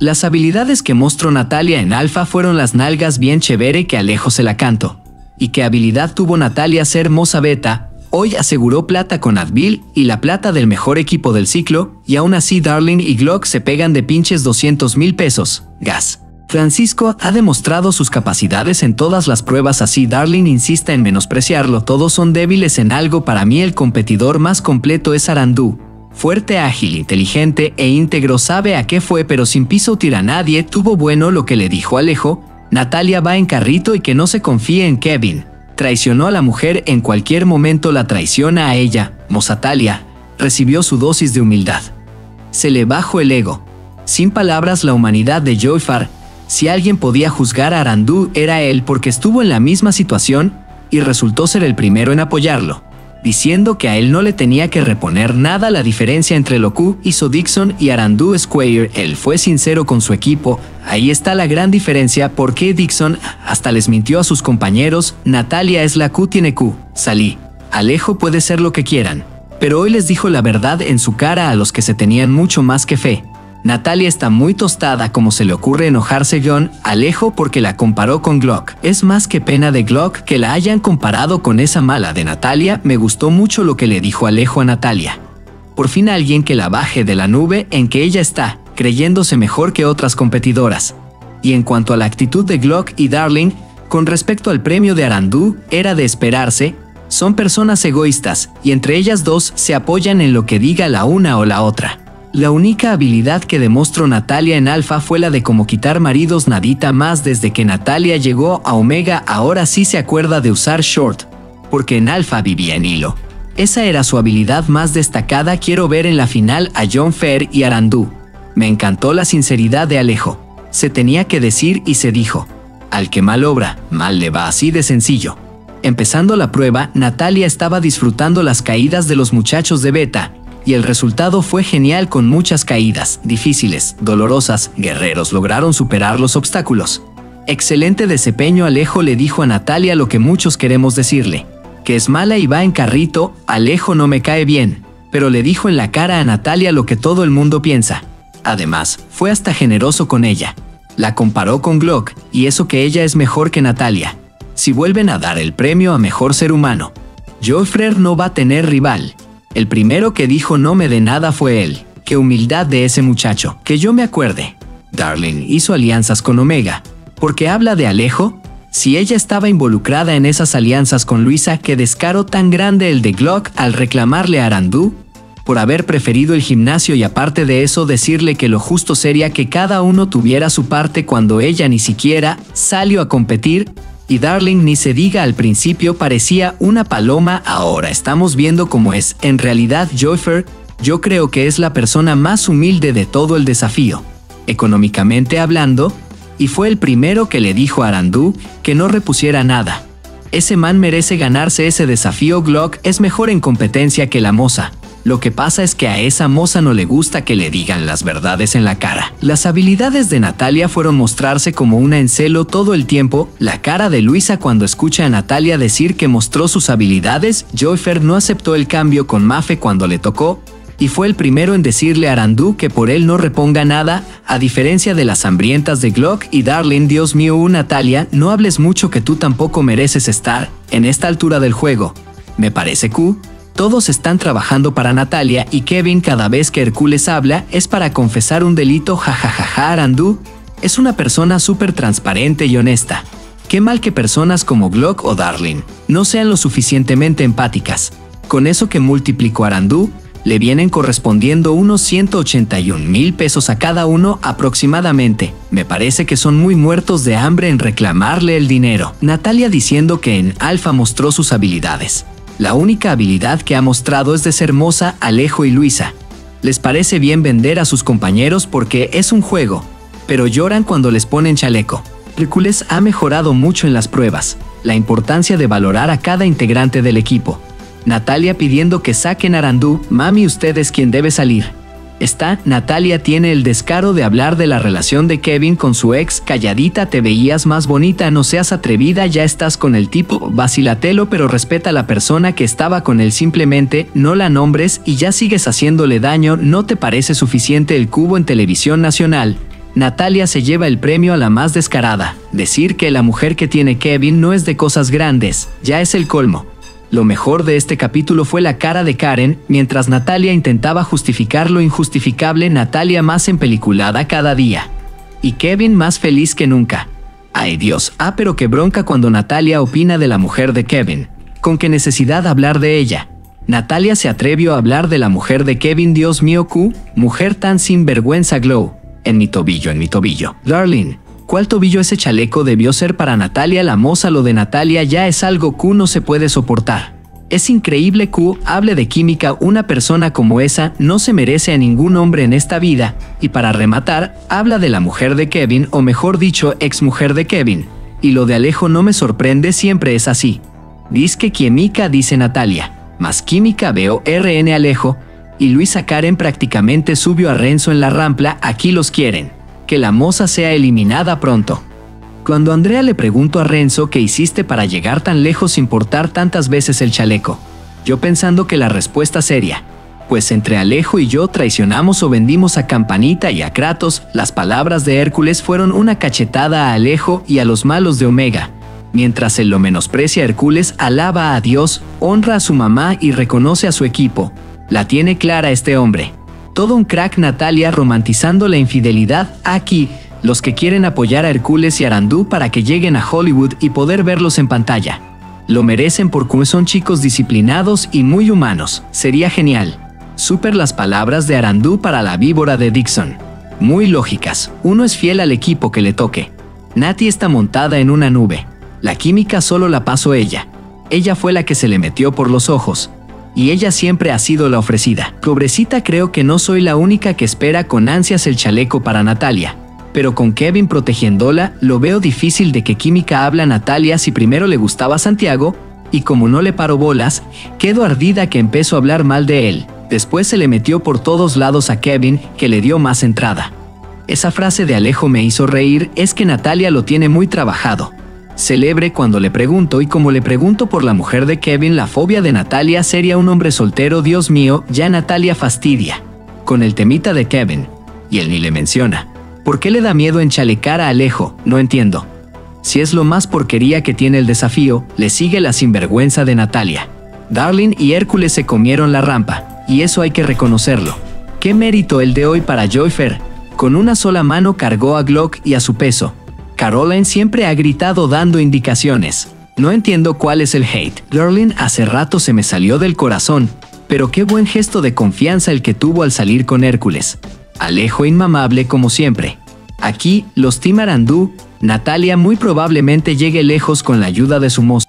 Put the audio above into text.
Las habilidades que mostró Natalia en Alfa fueron las nalgas bien chévere que Alejo se la canto. Y qué habilidad tuvo Natalia ser moza beta, hoy aseguró plata con Advil y la plata del mejor equipo del ciclo, y aún así Darling y Glock se pegan de pinches 200 mil pesos, gas. Francisco ha demostrado sus capacidades en todas las pruebas así Darling insista en menospreciarlo, todos son débiles en algo para mí el competidor más completo es Arandú. Fuerte, ágil, inteligente e íntegro sabe a qué fue pero sin piso tira a nadie, tuvo bueno lo que le dijo Alejo, Natalia va en carrito y que no se confíe en Kevin. Traicionó a la mujer en cualquier momento la traiciona a ella, Mozatalia, recibió su dosis de humildad. Se le bajó el ego. Sin palabras la humanidad de Joyfar, si alguien podía juzgar a Arandú era él porque estuvo en la misma situación y resultó ser el primero en apoyarlo, diciendo que a él no le tenía que reponer nada la diferencia entre lo que hizo Dixon y Arandú Square. Él fue sincero con su equipo, ahí está la gran diferencia porque Dixon hasta les mintió a sus compañeros, Natalia es la Q tiene Q, salí, Alejo puede ser lo que quieran, pero hoy les dijo la verdad en su cara a los que se tenían mucho más que fe. Natalia está muy tostada como se le ocurre enojarse John Alejo porque la comparó con Glock. Es más que pena de Glock que la hayan comparado con esa mala de Natalia, me gustó mucho lo que le dijo Alejo a Natalia. Por fin alguien que la baje de la nube en que ella está, creyéndose mejor que otras competidoras. Y en cuanto a la actitud de Glock y Darling, con respecto al premio de Arandú, era de esperarse, son personas egoístas, y entre ellas dos se apoyan en lo que diga la una o la otra. La única habilidad que demostró Natalia en Alpha fue la de cómo quitar maridos nadita más desde que Natalia llegó a Omega ahora sí se acuerda de usar short, porque en Alpha vivía en hilo. Esa era su habilidad más destacada quiero ver en la final a John Fair y Arandú. Me encantó la sinceridad de Alejo. Se tenía que decir y se dijo. Al que mal obra, mal le va así de sencillo. Empezando la prueba, Natalia estaba disfrutando las caídas de los muchachos de Beta, y el resultado fue genial con muchas caídas, difíciles, dolorosas, guerreros lograron superar los obstáculos. Excelente desempeño Alejo le dijo a Natalia lo que muchos queremos decirle, que es mala y va en carrito, Alejo no me cae bien, pero le dijo en la cara a Natalia lo que todo el mundo piensa. Además, fue hasta generoso con ella. La comparó con Glock, y eso que ella es mejor que Natalia. Si vuelven a dar el premio a mejor ser humano, Joffrer no va a tener rival, el primero que dijo no me dé nada fue él. Qué humildad de ese muchacho, que yo me acuerde. Darling hizo alianzas con Omega. Porque habla de Alejo? Si ella estaba involucrada en esas alianzas con Luisa, qué descaro tan grande el de Glock al reclamarle a Arandú por haber preferido el gimnasio y aparte de eso decirle que lo justo sería que cada uno tuviera su parte cuando ella ni siquiera salió a competir y Darling ni se diga al principio parecía una paloma, ahora estamos viendo cómo es. En realidad Joyfer, yo creo que es la persona más humilde de todo el desafío, económicamente hablando, y fue el primero que le dijo a Arandú que no repusiera nada. Ese man merece ganarse ese desafío Glock es mejor en competencia que la moza. Lo que pasa es que a esa moza no le gusta que le digan las verdades en la cara. Las habilidades de Natalia fueron mostrarse como una en celo todo el tiempo. La cara de Luisa cuando escucha a Natalia decir que mostró sus habilidades, Joyfer no aceptó el cambio con Mafe cuando le tocó, y fue el primero en decirle a Arandú que por él no reponga nada, a diferencia de las hambrientas de Glock y Darling, Dios mío, uh, Natalia, no hables mucho que tú tampoco mereces estar en esta altura del juego. Me parece Q, todos están trabajando para Natalia y Kevin cada vez que Hércules habla es para confesar un delito jajajaja Arandú. Es una persona súper transparente y honesta. Qué mal que personas como Glock o Darling no sean lo suficientemente empáticas. Con eso que multiplicó Arandú, le vienen correspondiendo unos 181 mil pesos a cada uno aproximadamente. Me parece que son muy muertos de hambre en reclamarle el dinero. Natalia diciendo que en Alfa mostró sus habilidades. La única habilidad que ha mostrado es de ser hermosa Alejo y Luisa. Les parece bien vender a sus compañeros porque es un juego, pero lloran cuando les ponen chaleco. Hércules ha mejorado mucho en las pruebas, la importancia de valorar a cada integrante del equipo. Natalia pidiendo que saquen a Arandú, mami usted es quien debe salir. Está, Natalia tiene el descaro de hablar de la relación de Kevin con su ex, calladita te veías más bonita, no seas atrevida, ya estás con el tipo, vacilatelo pero respeta a la persona que estaba con él simplemente, no la nombres y ya sigues haciéndole daño, no te parece suficiente el cubo en televisión nacional. Natalia se lleva el premio a la más descarada. Decir que la mujer que tiene Kevin no es de cosas grandes, ya es el colmo. Lo mejor de este capítulo fue la cara de Karen, mientras Natalia intentaba justificar lo injustificable, Natalia más empeliculada cada día. Y Kevin más feliz que nunca. Ay Dios, ah pero qué bronca cuando Natalia opina de la mujer de Kevin. ¿Con qué necesidad hablar de ella? Natalia se atrevió a hablar de la mujer de Kevin, Dios mío, Q, mujer tan sinvergüenza Glow. En mi tobillo, en mi tobillo. Darling, ¿cuál tobillo ese chaleco debió ser para Natalia la moza? Lo de Natalia ya es algo Q no se puede soportar. Es increíble Q hable de química, una persona como esa no se merece a ningún hombre en esta vida, y para rematar, habla de la mujer de Kevin, o mejor dicho, ex mujer de Kevin, y lo de Alejo no me sorprende, siempre es así. Dice que química, dice Natalia, más química veo RN Alejo, y Luisa Karen prácticamente subió a Renzo en la rampla, aquí los quieren. Que la moza sea eliminada pronto. Cuando Andrea le preguntó a Renzo qué hiciste para llegar tan lejos sin portar tantas veces el chaleco, yo pensando que la respuesta seria, pues entre Alejo y yo traicionamos o vendimos a Campanita y a Kratos, las palabras de Hércules fueron una cachetada a Alejo y a los malos de Omega. Mientras él lo menosprecia, Hércules alaba a Dios, honra a su mamá y reconoce a su equipo, la tiene clara este hombre. Todo un crack Natalia romantizando la infidelidad aquí, los que quieren apoyar a Hércules y Arandú para que lleguen a Hollywood y poder verlos en pantalla. Lo merecen porque son chicos disciplinados y muy humanos, sería genial. Super las palabras de Arandú para la víbora de Dixon. Muy lógicas, uno es fiel al equipo que le toque. Nati está montada en una nube. La química solo la pasó ella. Ella fue la que se le metió por los ojos, y ella siempre ha sido la ofrecida. Pobrecita creo que no soy la única que espera con ansias el chaleco para Natalia. Pero con Kevin protegiéndola, lo veo difícil de que Química habla Natalia si primero le gustaba Santiago, y como no le paró bolas, quedo ardida que empezó a hablar mal de él. Después se le metió por todos lados a Kevin, que le dio más entrada. Esa frase de Alejo me hizo reír, es que Natalia lo tiene muy trabajado. Celebre cuando le pregunto y como le pregunto por la mujer de Kevin, la fobia de Natalia sería un hombre soltero, Dios mío, ya Natalia fastidia. Con el temita de Kevin. Y él ni le menciona. ¿Por qué le da miedo enchalecar a Alejo? No entiendo. Si es lo más porquería que tiene el desafío, le sigue la sinvergüenza de Natalia. Darling y Hércules se comieron la rampa, y eso hay que reconocerlo. Qué mérito el de hoy para Joyfer. Con una sola mano cargó a Glock y a su peso, Caroline siempre ha gritado dando indicaciones. No entiendo cuál es el hate. Gerlin hace rato se me salió del corazón, pero qué buen gesto de confianza el que tuvo al salir con Hércules. Alejo inmamable como siempre. Aquí, los Team Arandú, Natalia muy probablemente llegue lejos con la ayuda de su mozo.